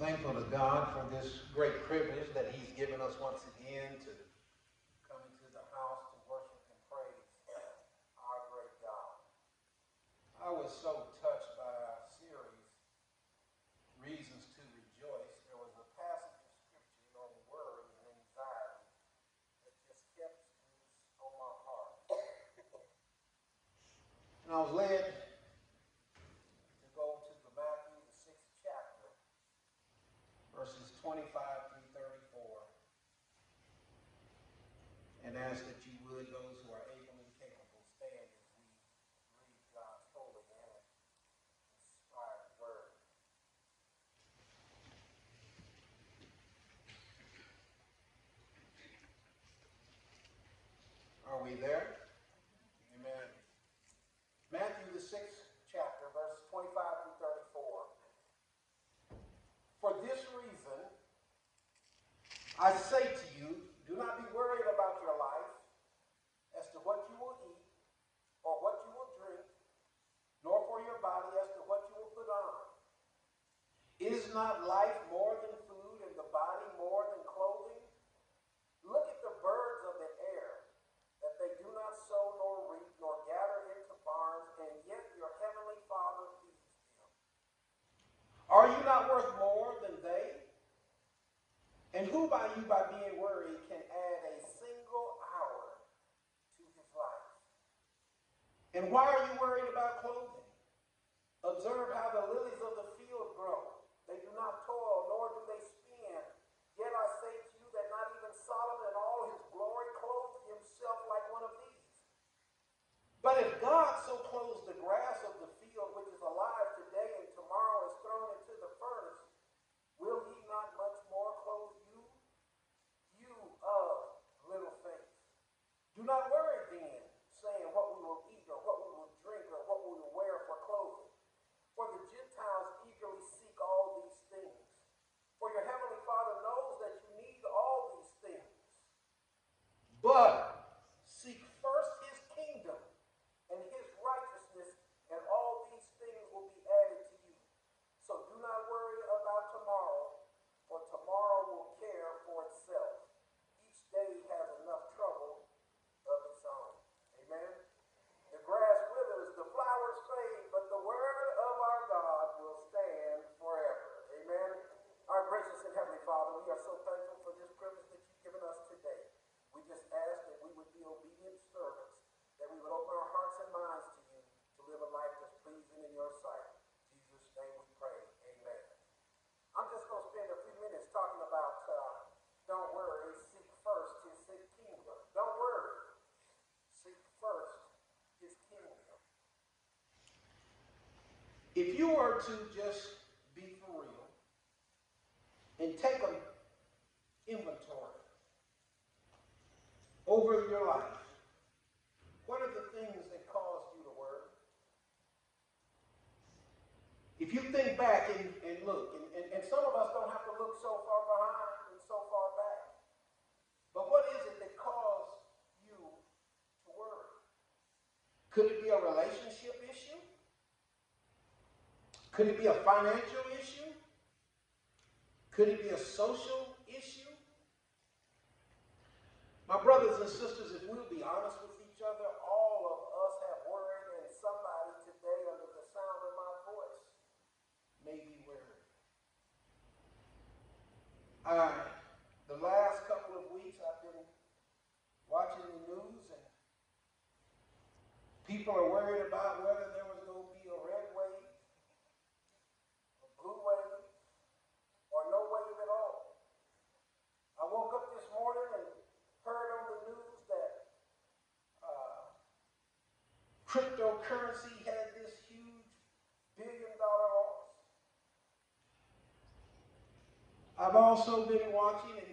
thankful to God for this great privilege that He's given us once again to come into the house to worship and praise our great God. I was so touched by our series, Reasons to Rejoice. There was a passage of scripture on worry and anxiety that just kept on my heart. and I was led and ask that you would, those who are able and capable, stand as we read God's holy and inspired word. Are we there? why you, by being worried, can add a single hour to his life. And why are you worried about clothing? Observe how the Do not worry. you were to just be for real and take an inventory over your life, what are the things that caused you to worry? If you think back and, and look, Could it be a financial issue? Could it be a social issue? My brothers and sisters, if we'll be honest with each other, all of us have worried, and somebody today, under the sound of my voice, may be worried. I also been watching and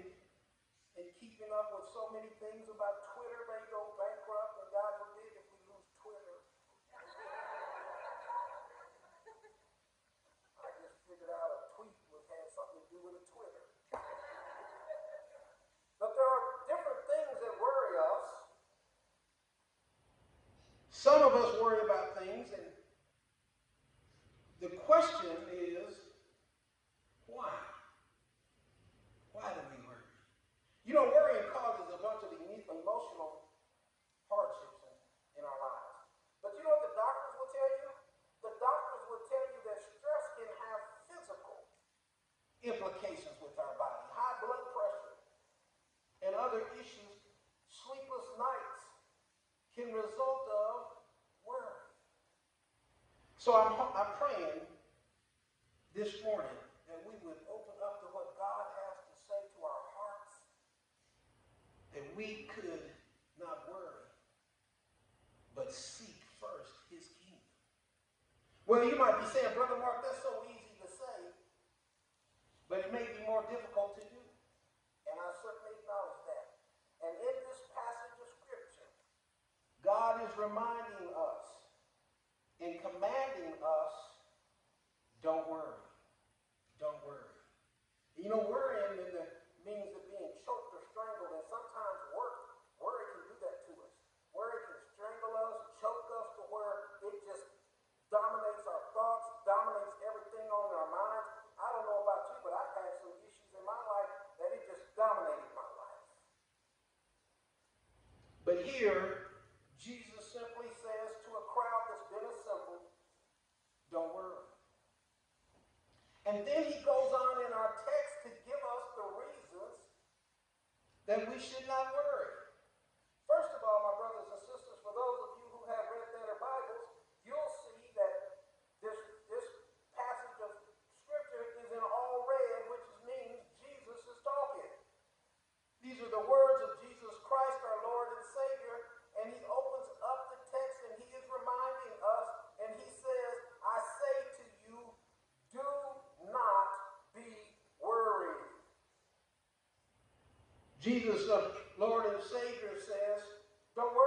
So I'm, I'm praying this morning that we would open up to what God has to say to our hearts, that we could not worry, but seek first his kingdom. Well, you might be saying, Brother Mark, that's so easy to say, but it may be more difficult to do. And I certainly acknowledge that. And in this passage of Scripture, God is reminding us in commanding us, don't worry. Don't worry. You know, worrying in the means of being choked or strangled, and sometimes worry, worry can do that to us. Worry can strangle us, choke us to where it just dominates our thoughts, dominates everything on our minds. I don't know about you, but I've had some issues in my life that it just dominated my life. But here, Jesus, the Lord and Savior, says, "Don't worry."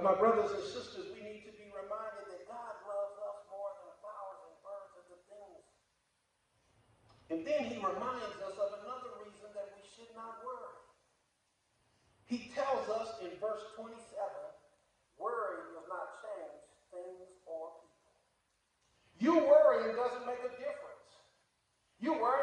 But my brothers and sisters, we need to be reminded that God loves us more than the flowers and birds and the things. And then he reminds us of another reason that we should not worry. He tells us in verse 27, worry does not change things or people. You worrying doesn't make a difference. You worry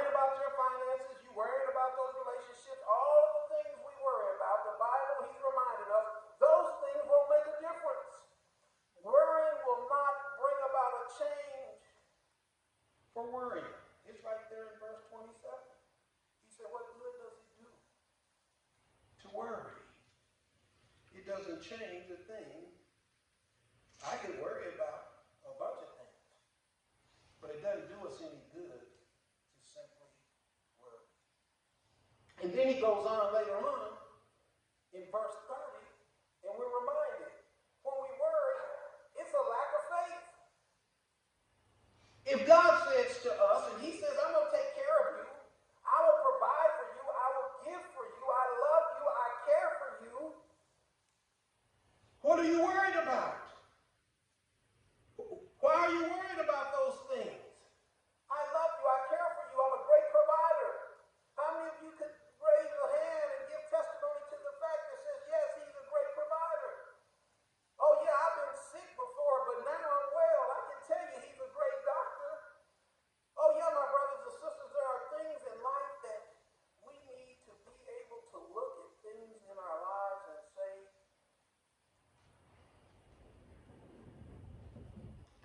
for worrying. It's right there in verse 27. He said, What good does it do to worry? It doesn't change a thing. I can worry about a bunch of things, but it doesn't do us any good to simply worry. And then he goes on later on in verse 30, and we're reminded when we worry, it's a lack of faith. If God said,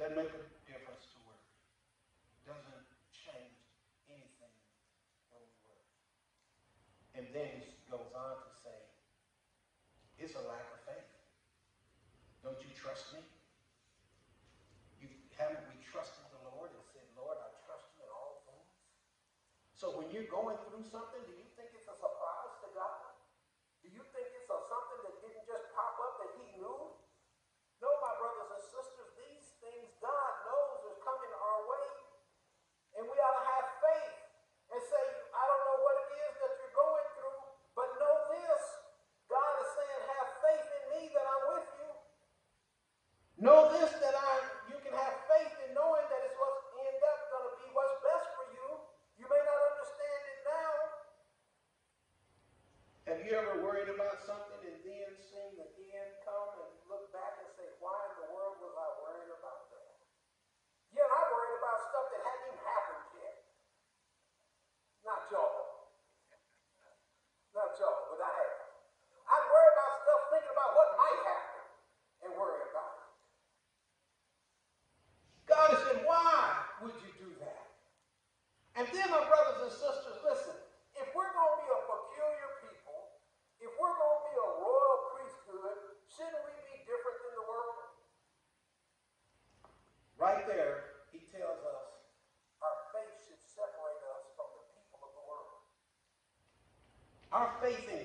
Doesn't make a difference to work. Doesn't change anything in we work. And then he goes on to say, it's a lack of faith. Don't you trust me? You, haven't we trusted the Lord and said, Lord, I trust you in all things? So when you're going through something, do you think it's a surprise to God? Do you think it's a faith in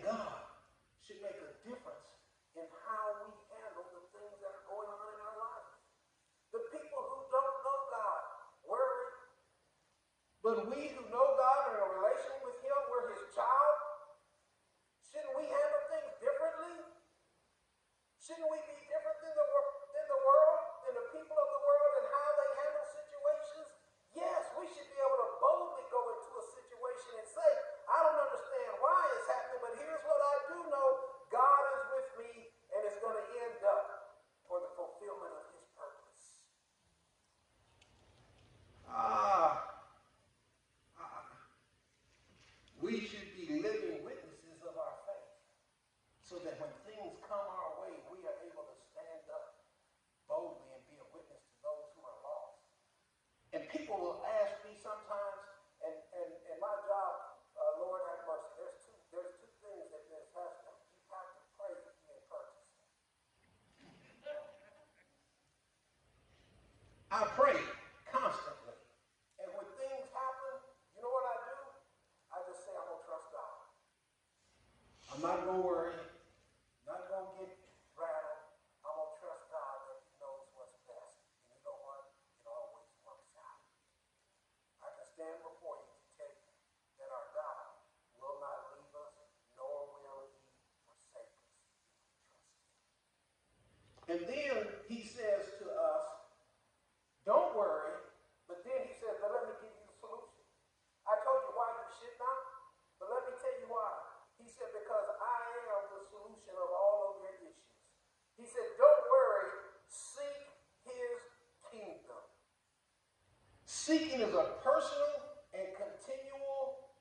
Seeking is a personal and continual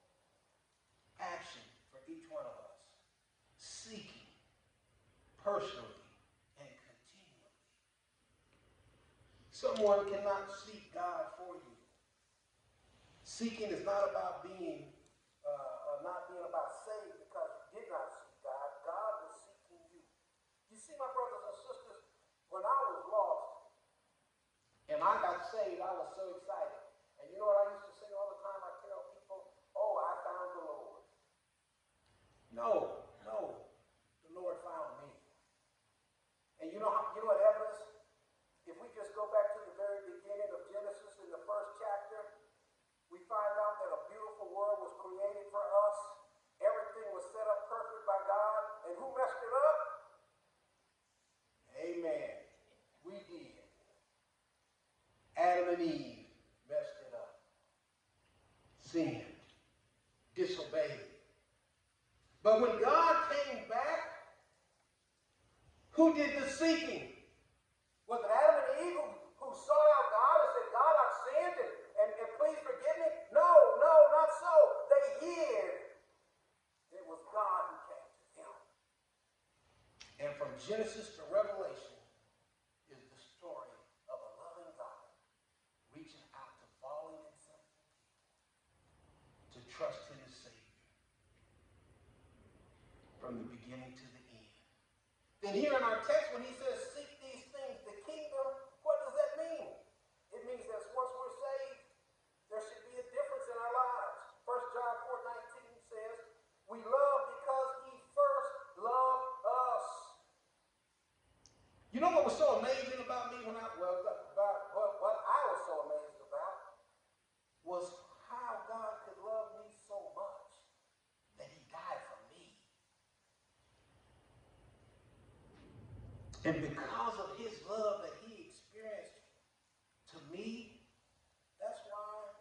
action for each one of us. Seeking personally and continually. Someone cannot seek God for you. Seeking is not about being, uh, uh not being about saved because you did not seek God. God was seeking you. You see, my brothers and sisters, when I was lost and I got saved, I was No, no, the Lord found me. And you know, how, you know what evidence? If we just go back to the very beginning of Genesis in the first chapter, we find out that a beautiful world was created for us. Everything was set up perfect by God. And who messed it up? Amen. We did. Adam and Eve messed it up. Sinned. Disobeyed. But when God came back, who did the seeking? Was it Adam and Eve who, sought out God and said, God, I've sinned and, and, and please forgive me? No, no, not so. They hid. It was God who came to them. And from Genesis to Revelation is the story of a loving God reaching out to fallen and sinful people to trust in his Savior from the beginning to the end. Then here in our text, when he says, seek these things, the kingdom, what does that mean? It means that once we're saved, there should be a difference in our lives. 1 John 4 19 says, We love because he first loved us. You know what was so amazing about me when I, well, about what, what I was so amazed about was how God could love me so much that he died for me. And because of his love that he experienced to me, that's why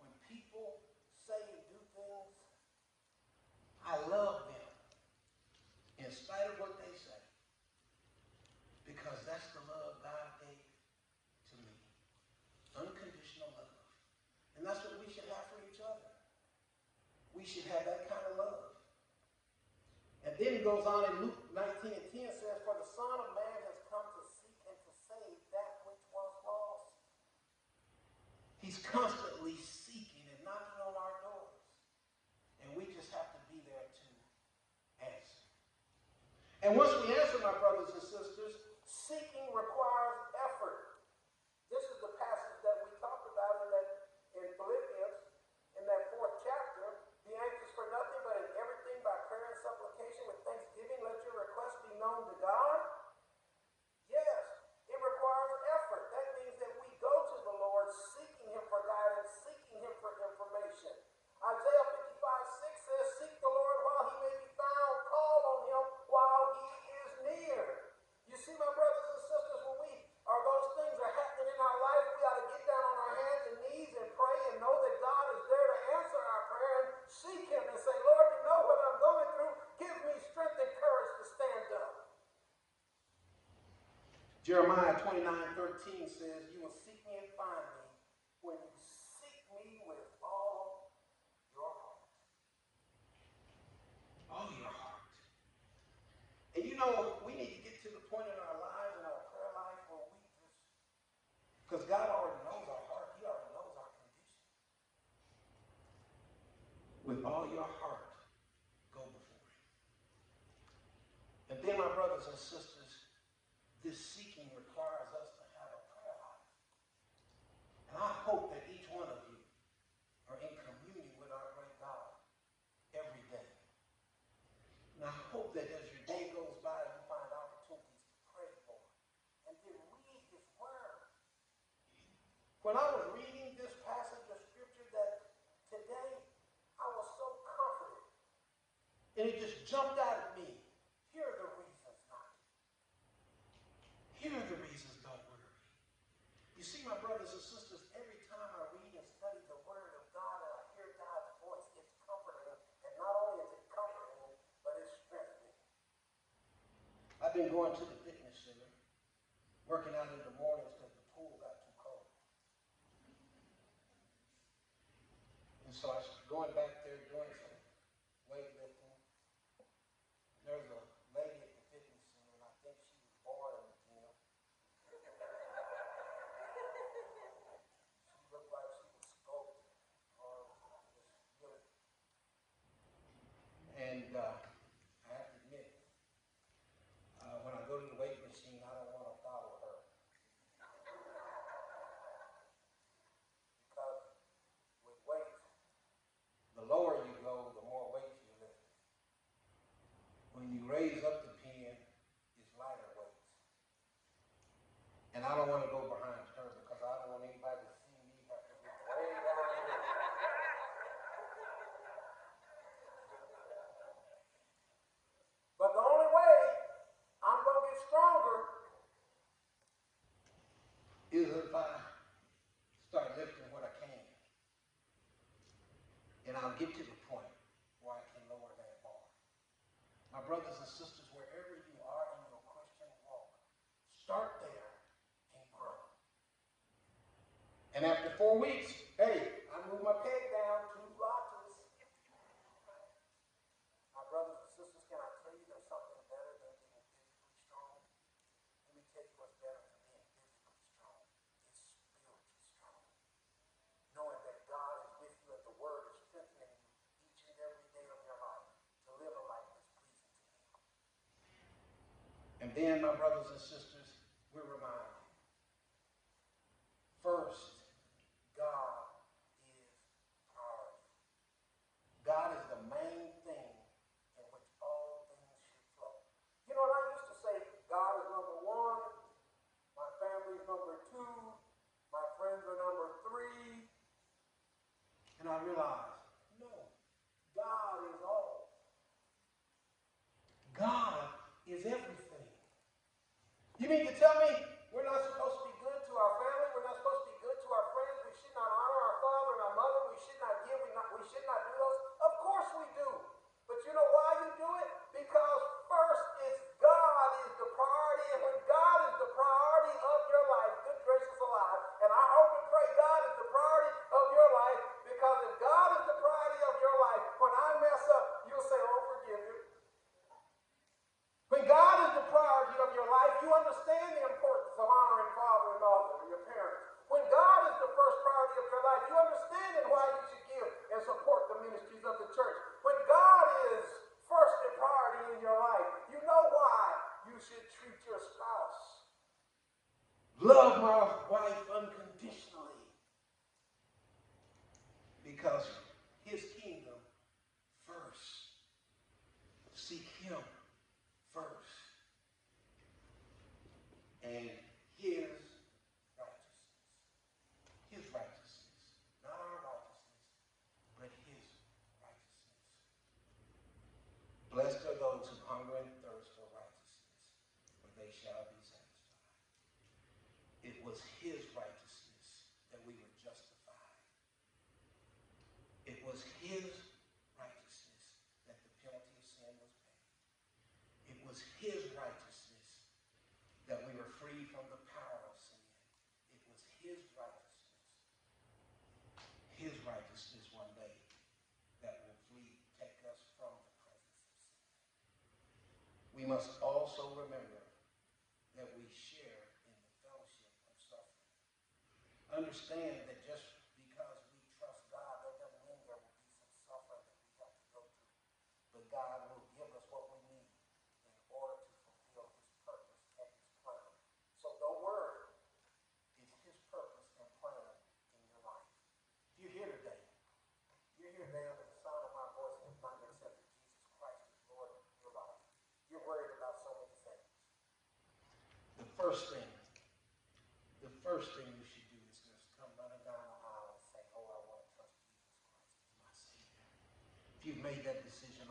when people say and do things, I love them in spite of what they say. Because that's the love God gave to me. Unconditional love. And that's what we should have for each other. We should have that kind of love. And then he goes on in Luke 19 and 10 says, For the Son of Man has come to seek and to save that which was lost. He's constantly seeking and knocking on our doors. And we just have to be there to answer. And once we answer, my brothers and sisters, seeking requires effort. This is the passage that we talked about in that in Philippians, in that fourth chapter. Be anxious for nothing, but in everything by prayer and supplication with thanksgiving, let your requests be known to God. Yes, it requires effort. That means that we go to the Lord seeking Him for guidance, seeking Him for information. Isaiah 55 6 says, Seek the Lord while He may be found, call on Him while He is near. You see, my brothers and sisters, when we are those things are happening in our life, we ought to get down on our hands and knees and pray and know that God is there to answer our prayer and seek Him and say, Lord, you know what I'm going through. Give me strength and courage to stand up. Jeremiah 29 13 says, You will seek me and find me when you seek me with all your heart. All your heart. And you know, we need to get to the point in our lives and our prayer life where we just, because God already knows our heart, He already knows our condition. With all your heart, go before Him. And then, my brothers and sisters, this seeking requires us to have a prayer life. And I hope that each one of you are in communion with our great God every day. And I hope that as your day goes by, you find opportunities to pray for and then read His Word. When I was reading this passage of Scripture that today, I was so comforted. And it just jumped out at me. Here are the reasons not. Here are the reasons don't worry. You see, my brothers and sisters, every time I read and study the Word of God and I hear God's voice, it's comforting. And not only is it comforting, but it's strengthening. I've been going to the fitness center, working out in the mornings because the pool got too cold. And so I was going back there doing some weightlifting. There's a lady at the fitness center, and I think she was born in the gym. She looked like she was sculpted, or just really. My brothers and sisters, wherever you are in your Christian walk, start there and grow. And after four weeks, hey, And then, my brothers and sisters, we're reminded. First, you are shall be satisfied. It was his righteousness that we were justified. It was his righteousness that the penalty of sin was paid. It was his righteousness that we were free from the power of sin. It was his righteousness his righteousness one day that will flee, take us from the presence of sin. We must also remember understand that just because we trust God, that doesn't mean there will be some suffering that we have to go through. But God will give us what we need in order to fulfill his purpose and his plan. So don't worry. It's his purpose and plan in your life. If you're here today, you're here now with the sound of my voice and you've not Jesus Christ as Lord of your life. You're worried about so many things. The first thing made that decision.